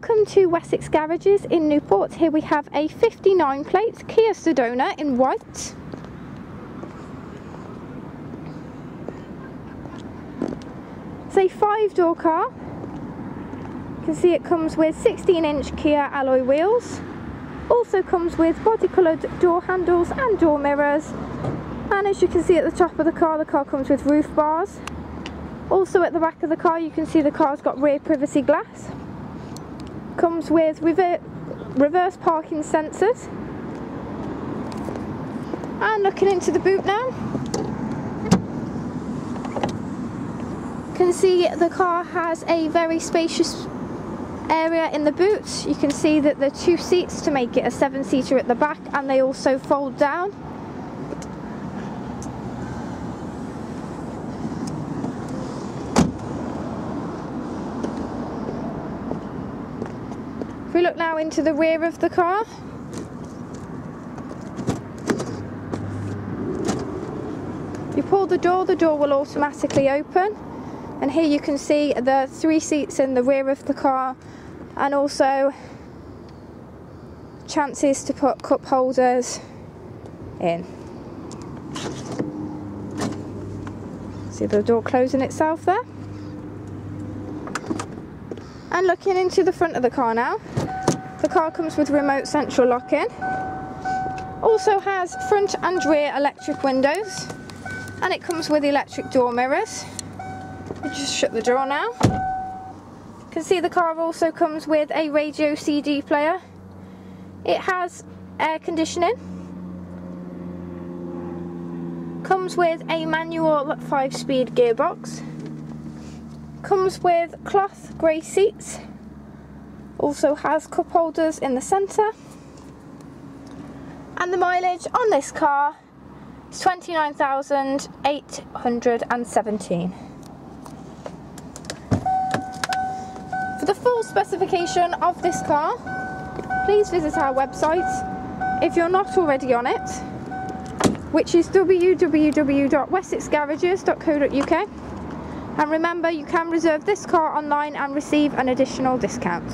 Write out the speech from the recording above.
Welcome to Wessex Garages in Newport. Here we have a 59 plate Kia Sedona in white. It's a five door car. You can see it comes with 16 inch Kia alloy wheels. Also comes with body coloured door handles and door mirrors. And as you can see at the top of the car, the car comes with roof bars. Also at the back of the car you can see the car's got rear privacy glass. Comes with rever reverse parking sensors. And looking into the boot now. can see the car has a very spacious area in the boot. You can see that there are two seats to make it a seven seater at the back and they also fold down. We look now into the rear of the car, you pull the door, the door will automatically open and here you can see the three seats in the rear of the car and also chances to put cup holders in. See the door closing itself there? And looking into the front of the car now, the car comes with remote central locking. Also has front and rear electric windows and it comes with electric door mirrors. Just shut the door now. You can see the car also comes with a radio CD player. It has air conditioning. Comes with a manual 5-speed gearbox. Comes with cloth grey seats. Also has cup holders in the centre. And the mileage on this car is 29,817. For the full specification of this car, please visit our website if you're not already on it, which is www.wessexgarages.co.uk. And remember, you can reserve this car online and receive an additional discount.